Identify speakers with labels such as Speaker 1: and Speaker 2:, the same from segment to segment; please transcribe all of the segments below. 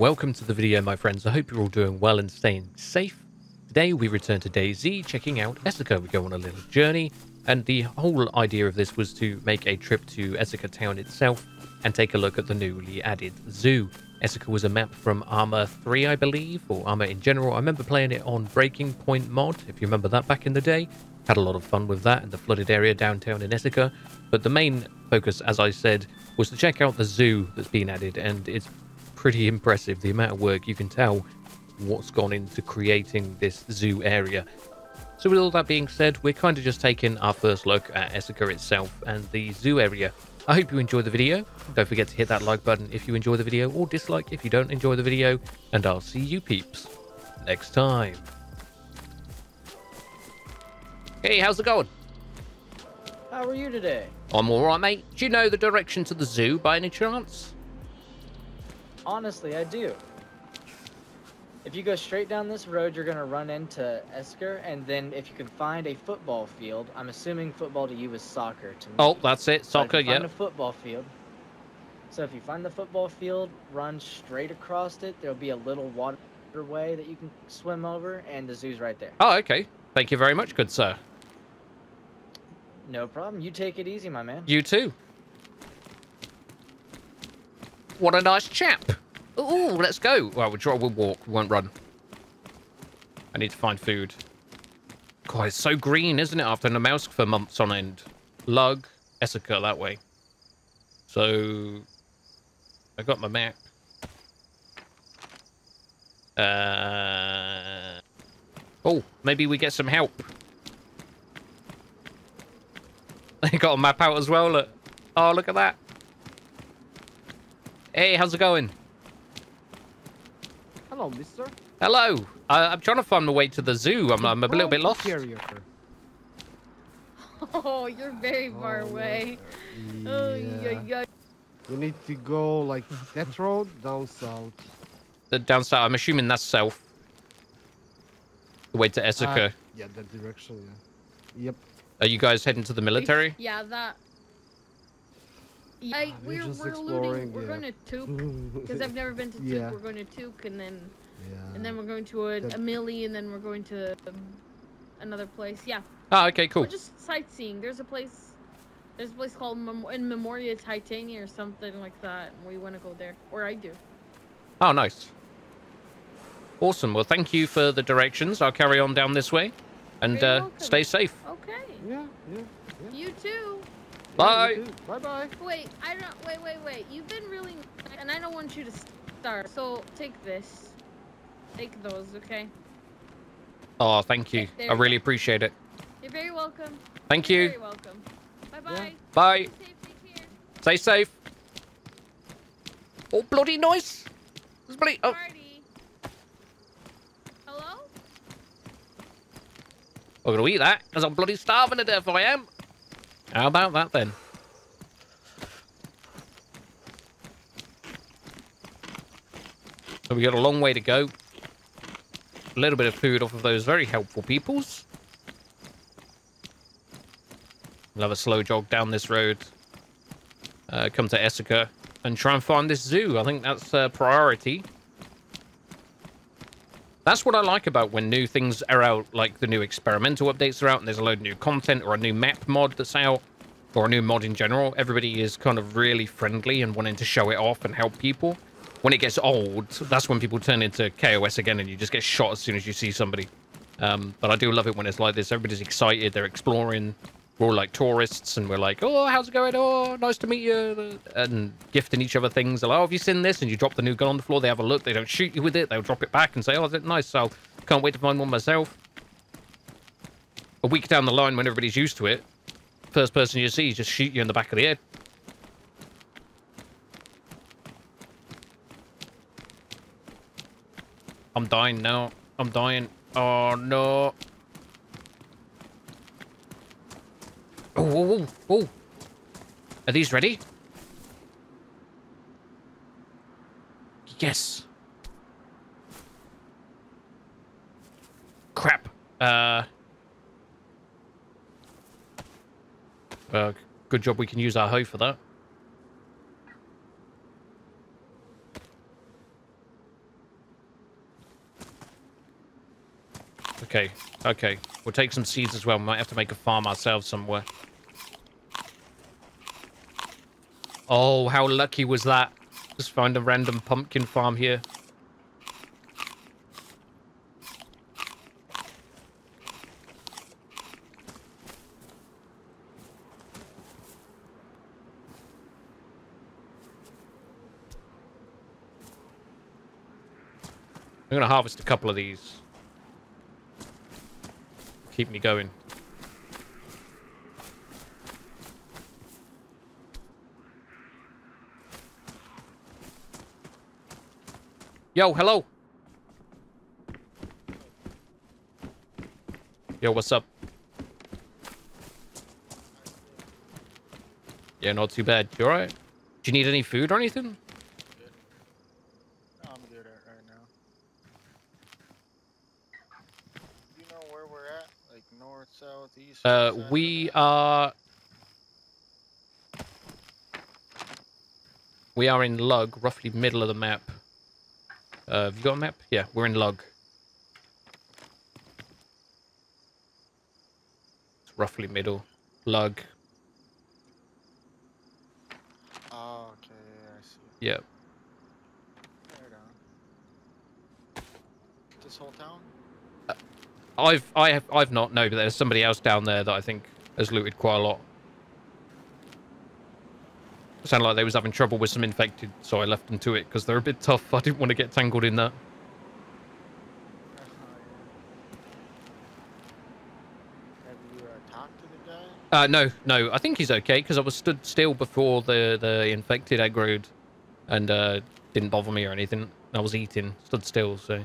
Speaker 1: Welcome to the video, my friends. I hope you're all doing well and staying safe. Today, we return to DayZ, checking out Esseker. We go on a little journey, and the whole idea of this was to make a trip to Esseker town itself and take a look at the newly added zoo. Esseker was a map from Arma 3, I believe, or Arma in general. I remember playing it on Breaking Point mod, if you remember that back in the day. Had a lot of fun with that in the flooded area downtown in Esseker. But the main focus, as I said, was to check out the zoo that's been added, and it's pretty impressive the amount of work you can tell what's gone into creating this zoo area. So with all that being said, we're kind of just taking our first look at Esseker itself and the zoo area. I hope you enjoy the video. Don't forget to hit that like button if you enjoy the video or dislike if you don't enjoy the video. And I'll see you peeps next time. Hey, how's it going?
Speaker 2: How are you today?
Speaker 1: I'm alright, mate. Do you know the direction to the zoo by any chance?
Speaker 2: Honestly, I do. If you go straight down this road, you're gonna run into Esseker, and then if you can find a football field, I'm assuming football to you is soccer to me.
Speaker 1: Oh, that's it.
Speaker 2: So
Speaker 1: Soccer,
Speaker 2: Find
Speaker 1: yeah.
Speaker 2: a football field. So if you find the football field, run straight across it. There'll be a little waterway that you can swim over, and the zoo's right there.
Speaker 1: Oh, okay. Thank you very much, good sir.
Speaker 2: No problem. You take it easy, my man.
Speaker 1: You too. What a nice chap. Ooh, let's go. Well, we'll we'll walk, we won't run. I need to find food. God, it's so green, isn't it, after mouse for months on end? Lug, Esseker, that way. So, I got my map. Uh, oh, maybe we get some help. They got a map out as well, look. Oh, look at that. Hey, how's it going?
Speaker 3: Hello, mister.
Speaker 1: Hello. I, I'm trying to find my way to the zoo. I'm, I'm a little bit lost.
Speaker 4: Oh, you're very far
Speaker 3: Oh,
Speaker 4: away. Oh,
Speaker 3: Yeah.
Speaker 4: yeah, yeah.
Speaker 3: You need to go like that road down south.
Speaker 1: The down south. I'm assuming that's south. The way to Esseker.
Speaker 3: Uh, yeah, that direction. Yeah. Yep.
Speaker 1: Are you guys heading to the military?
Speaker 4: Yeah, that. Yeah, I,
Speaker 3: we're
Speaker 4: we're
Speaker 3: just
Speaker 4: we're
Speaker 3: exploring,
Speaker 4: looting. We're
Speaker 3: yeah.
Speaker 4: going to Took because I've never been to Took.
Speaker 3: Yeah.
Speaker 4: We're going to Took and then
Speaker 3: Yeah.
Speaker 4: and then we're going to a,
Speaker 3: That-
Speaker 4: a Millie and then we're going to um, another place. Yeah,
Speaker 1: Oh, okay, cool.
Speaker 4: we're just sightseeing. There's a place. There's a place called Mem- in Memoria Titania or something like that. And we want to go there, or I do.
Speaker 1: Oh, nice. Awesome. Well, thank you for the directions. I'll carry on down this way. And uh, stay safe.
Speaker 4: Okay.
Speaker 3: Yeah. Yeah.
Speaker 4: You too.
Speaker 1: Bye.
Speaker 3: Bye. Bye.
Speaker 4: Wait, I don't. Wait, wait, wait. You've been really, and I don't want you to start. So take this. Take those, okay?
Speaker 1: Oh, thank you.
Speaker 4: There
Speaker 1: I really
Speaker 4: go.
Speaker 1: appreciate it.
Speaker 4: You're very welcome.
Speaker 1: Thank
Speaker 4: You're
Speaker 1: you.
Speaker 4: Very welcome. Bye bye.
Speaker 1: Bye.
Speaker 4: Stay safe. Take care.
Speaker 1: Stay safe. Oh, bloody nice. It's bloody... Oh,
Speaker 4: Party. Hello?
Speaker 1: I'm going to eat that because I'm bloody starving to death, I am. How about that, then? So we got a long way to go. A little bit of food off of those very helpful peoples. We'll have a slow jog down this road. Uh, come to Esseker and try and find this zoo. I think that's a priority. That's what I like about when new things are out, like the new experimental updates are out and there's a load of new content or a new map mod that's out or a new mod in general. Everybody is kind of really friendly and wanting to show it off and help people. When it gets old, that's when people turn into KOS again and you just get shot as soon as you see somebody. Um, but I do love it when it's like this. Everybody's excited. They're exploring. We're all like tourists and we're like, oh, how's it going? Oh, nice to meet you. And gifting each other things. Like, oh, have you seen this? And you drop the new gun on the floor. They have a look. They don't shoot you with it. They'll drop it back and say, oh, is it nice? So can't wait to find one myself. A week down the line when everybody's used to it, first person you see just shoot you in the back of the head. I'm dying now. I'm dying. Oh, no. whoa, whoa, whoa. Are these ready? Yes. Crap. Uh... Uh, good job we can use our hoe for that. Okay, okay. We'll take some seeds as well. We might have to make a farm ourselves somewhere. Oh, how lucky was that? Just find a random pumpkin farm here. I'm going to harvest a couple of these. Keep me going. Yo, hello. Yo, what's up? Yeah, not too bad. You alright? Do you need any food or anything?
Speaker 5: I'm good at right now. You know where we're at? Like north, south, east?
Speaker 1: Uh,
Speaker 5: side?
Speaker 1: we are... We are in Lug, roughly middle of the map. Uh, have you got a map? Yeah, we're in Lug. It's roughly middle. Lug.
Speaker 5: Oh, okay, I see.
Speaker 1: Yeah.
Speaker 5: On. This whole town?
Speaker 1: I've I have I've not no, but there's somebody else down there that I think has looted quite a lot. It sounded like they was having trouble with some infected, so I left them to it because they're a bit tough. I didn't want to get tangled in that.
Speaker 5: Uh, talked to the guy?
Speaker 1: Uh, no, no, I think he's okay because I was stood still before the the infected aggroed, and uh, didn't bother me or anything. I was eating, stood still, so.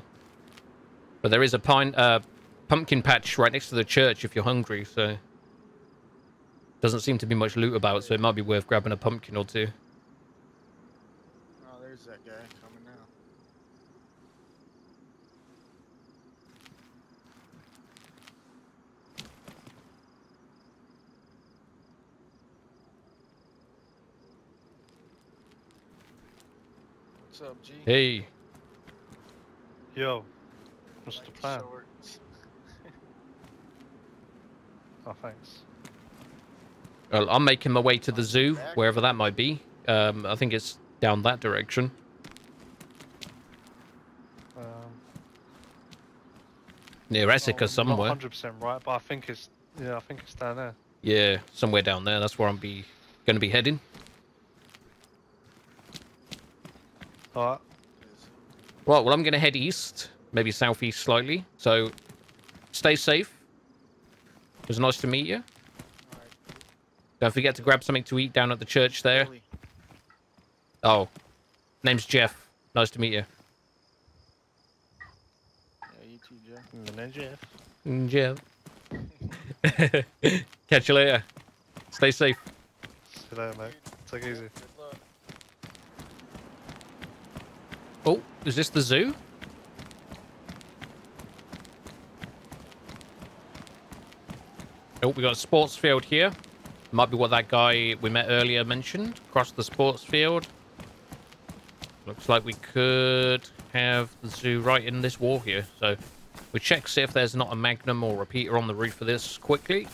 Speaker 1: But there is a pine, uh, pumpkin patch right next to the church if you're hungry, so. Doesn't seem to be much loot about, so it might be worth grabbing a pumpkin or two.
Speaker 5: Oh, there's that guy coming now. What's up, G?
Speaker 1: Hey,
Speaker 6: Yo, what's
Speaker 5: Like
Speaker 6: the plan? Oh, thanks.
Speaker 1: Well, I'm making my way to the zoo, wherever that might be. Um, I think it's down that direction.
Speaker 6: Um,
Speaker 1: Near
Speaker 6: Esseker
Speaker 1: somewhere.
Speaker 6: Not 100% right, but I think it's yeah, I think it's down there.
Speaker 1: Yeah, somewhere down there. That's where I'm be going to be heading.
Speaker 6: All right.
Speaker 1: Right, well, I'm going to head east, maybe southeast slightly. So, stay safe. It was nice to meet you.
Speaker 5: Alright,
Speaker 1: Don't forget to grab something to eat down at the church there. Oh, name's Jeff. Nice to meet you.
Speaker 5: Yeah, you too, Jeff.
Speaker 6: And then Jeff.
Speaker 1: Mm, Jeff. Catch you later. Stay safe.
Speaker 6: See later, mate. Take it easy.
Speaker 1: Oh, is this the zoo? Oh, we got a sports field here. Might be what that guy we met earlier mentioned. Across the sports field. Looks like we could have the zoo right in this wall here. So we check see if there's not a magnum or repeater on the roof of this quickly.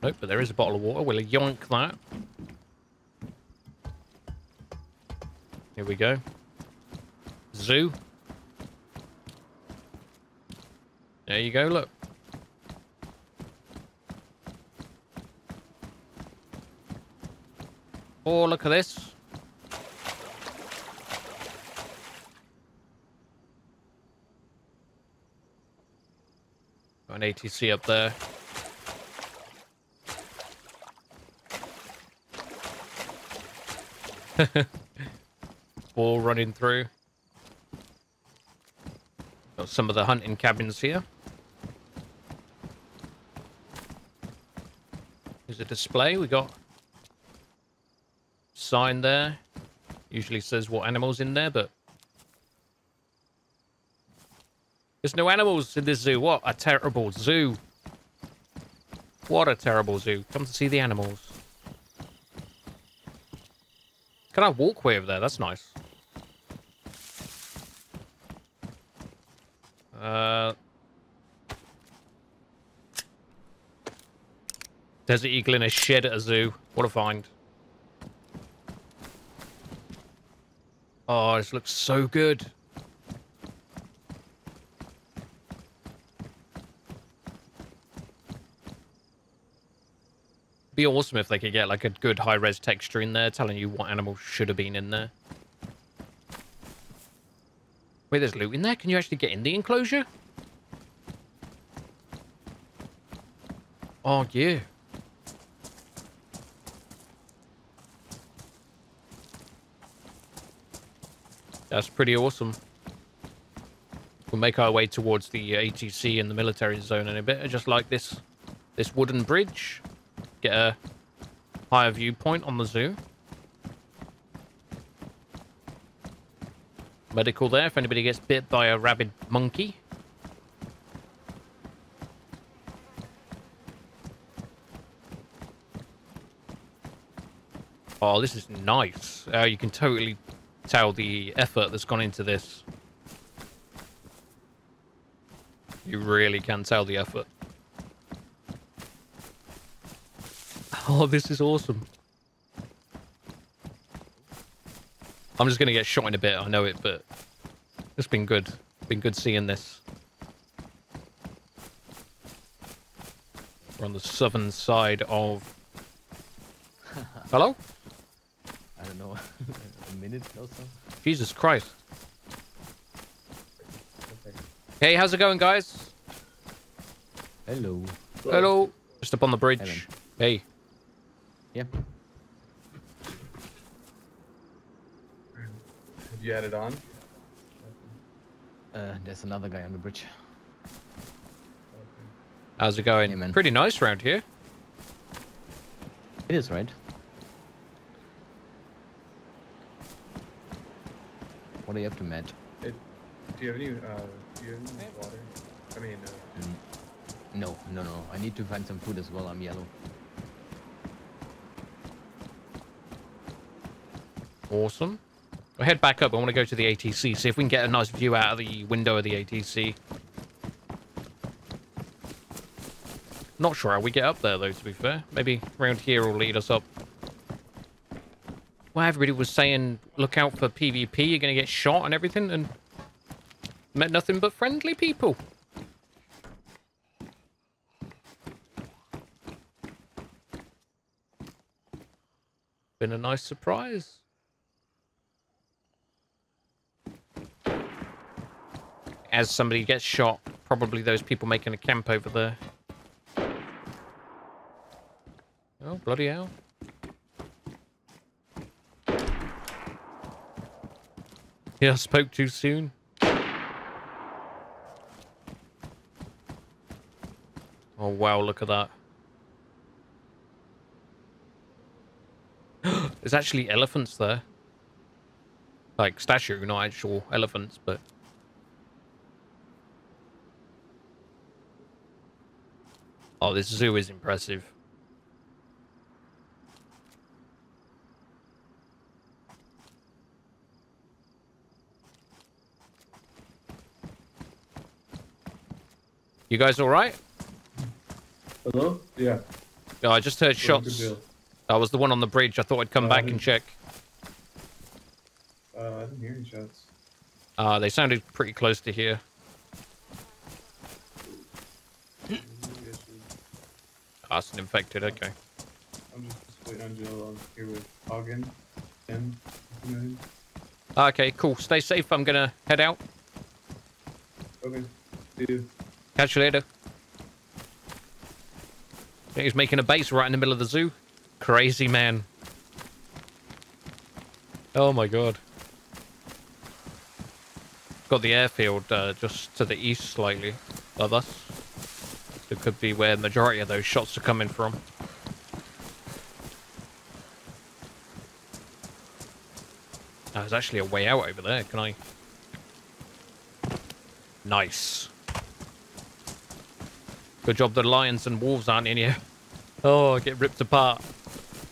Speaker 1: Nope, but there is a bottle of water. We'll yoink that. Here we go. Zoo. There you go, look. Oh, look at this. Got an ATC up there. Ball running through. Got some of the hunting cabins here. There's a display. We got sign there. Usually says what animals in there, but there's no animals in this zoo. What a terrible zoo! What a terrible zoo. Come to see the animals. Can I walk way over there? That's nice. Uh, Desert eagle in a shed at a zoo. What a find. Oh, this looks so good. Be awesome if they could get like a good high res texture in there telling you what animal should have been in there. Wait, there's loot in there? Can you actually get in the enclosure? Oh, yeah. That's pretty awesome. We'll make our way towards the uh, ATC and the military zone in a bit, just like this this wooden bridge. Get a higher viewpoint on the zoo. Medical there if anybody gets bit by a rabid monkey. Oh, this is nice. Uh, you can totally tell the effort that's gone into this. You really can tell the effort. Oh, this is awesome. I'm just going to get shot in a bit, I know it, but it's been good. Been good seeing this. We're on the southern side of... Hello?
Speaker 7: I don't know, a minute or so.
Speaker 1: Jesus Christ. Hey, how's it going, guys?
Speaker 7: Hello.
Speaker 1: Hello. Just up on the bridge.
Speaker 7: Evan.
Speaker 1: Hey.
Speaker 7: Yeah.
Speaker 8: Have you added on?
Speaker 7: Uh, there's another guy on the bridge.
Speaker 1: How's it going?
Speaker 7: Hey.
Speaker 1: Pretty nice around here.
Speaker 7: It is, right? What are you up to, Matt?
Speaker 8: Do you have any, uh, do you have any water? I mean, uh,
Speaker 7: No, no, no. I need to find some food as well. I'm yellow.
Speaker 1: Awesome. We'll head back up. I want to go to the ATC, see if we can get a nice view out of the window of the ATC. Not sure how we get up there, though, to be fair. Maybe around here will lead us up. Everybody was saying, look out for PvP, you're going to get shot and everything, and met nothing but friendly people. Been a nice surprise. As somebody gets shot, probably those people making a camp over there. Oh, bloody hell. Yeah, I spoke too soon. Oh, wow, look at that. There's actually elephants there. Like statue, not actual elephants, but... Oh, this zoo is impressive. You guys all right?
Speaker 8: hello? Yeah.
Speaker 1: I just heard shots. That was the one on the bridge. I thought I'd come
Speaker 8: Uh,
Speaker 1: back and check.
Speaker 8: Uh, I didn't hear any shots.
Speaker 1: Uh, they sounded pretty close to here. Ah, it's an infected. Okay.
Speaker 8: I'm just waiting on Jill. I'm here with Hagen. Tim. You?
Speaker 1: Okay, cool. Stay safe. I'm gonna head out.
Speaker 8: Okay. Dude.
Speaker 1: Catch you later. he's making a base right in the middle of the zoo. Crazy man. Oh my god. Got the airfield uh, just to the east slightly of us. It could be where the majority of those shots are coming from. There's actually a way out over there. Can I? Nice. Good job the lions and wolves aren't in here. Oh, get ripped apart.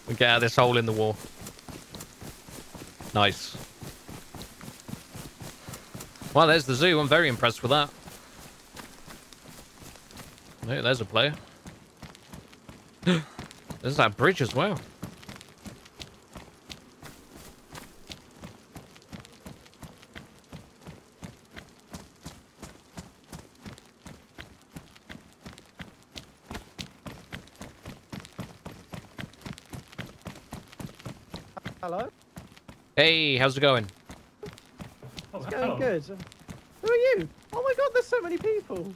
Speaker 1: We get out of this hole in the wall. Nice. Well, there's the zoo. I'm very impressed with that. Hey, there's a player. there's that bridge as well.
Speaker 9: Hello?
Speaker 1: Hey, how's it going?
Speaker 8: Oh,
Speaker 9: It's going good. Who are you? Oh my god, there's so many people.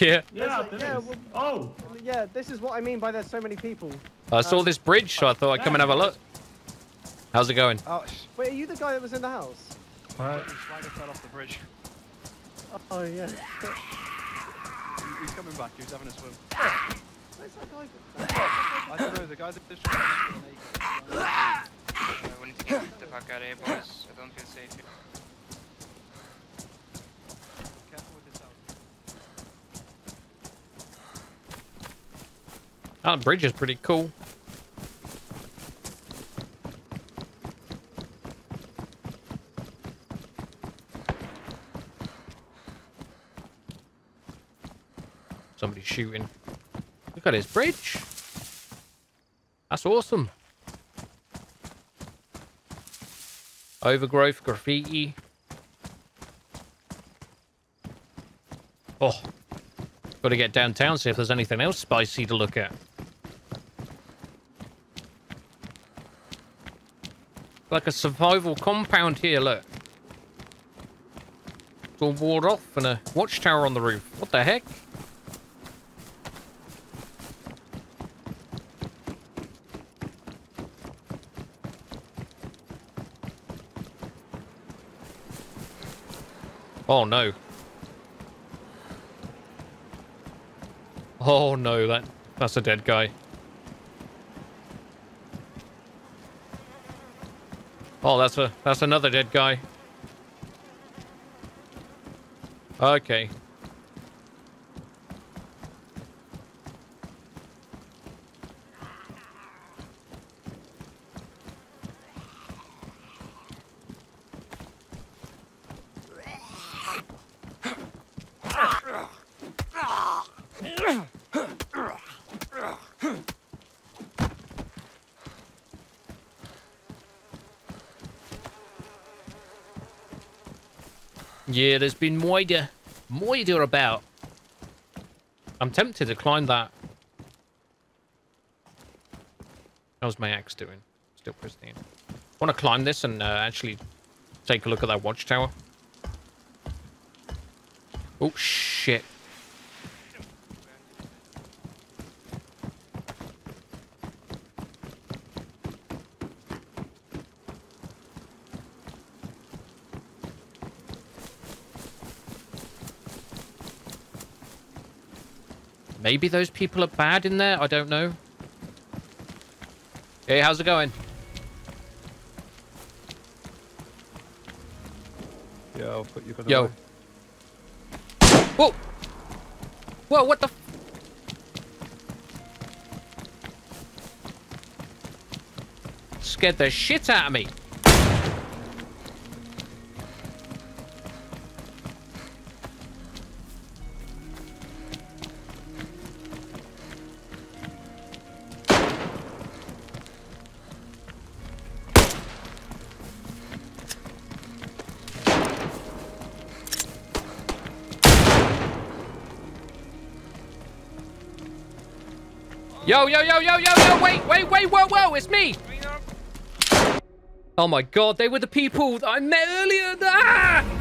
Speaker 1: Yeah,
Speaker 8: Yeah,
Speaker 9: There's a-
Speaker 8: there
Speaker 9: yeah,
Speaker 8: is.
Speaker 9: well-
Speaker 8: Oh,
Speaker 9: Yeah, this is what I mean by there's so many people.
Speaker 1: I saw um, this bridge, so I thought I'd come and have a look. How's it going?
Speaker 3: Oh,
Speaker 9: Wait, are you the guy that was in the house?
Speaker 6: Right.
Speaker 10: Spider fell off the bridge.
Speaker 9: Oh, oh yeah.
Speaker 10: He's coming back. He's having a swim.
Speaker 9: Where's that guy?
Speaker 10: I don't know. The guy that just
Speaker 5: need to get the fuck out of here, boys. I don't feel safe here.
Speaker 1: That bridge is pretty cool. Somebody's shooting. Look at his bridge. That's awesome. Overgrowth, graffiti. Oh, got to get downtown, see if there's anything else spicy to look at. Like a survival compound here, look. It's all walled off and a watchtower on the roof. What the heck? Oh no. Oh no, that that's a dead guy. Oh, that's a that's another dead guy. Okay. Yeah, there's been Moida. Moida about. I'm tempted to climb that. How's my axe doing? Still pristine. want to climb this and uh, actually take a look at that watchtower. Oh, shit. Maybe those people are bad in there? I don't know. Hey, how's it going?
Speaker 6: Yeah, I'll put you
Speaker 1: Yo.
Speaker 6: away.
Speaker 1: Whoa! Whoa, what the f- Scared the shit out of me. Yo, yo, yo, yo, yo, yo, wait, wait, wait, whoa, whoa, it's me! Oh my god, they were the people that I met earlier! Ah!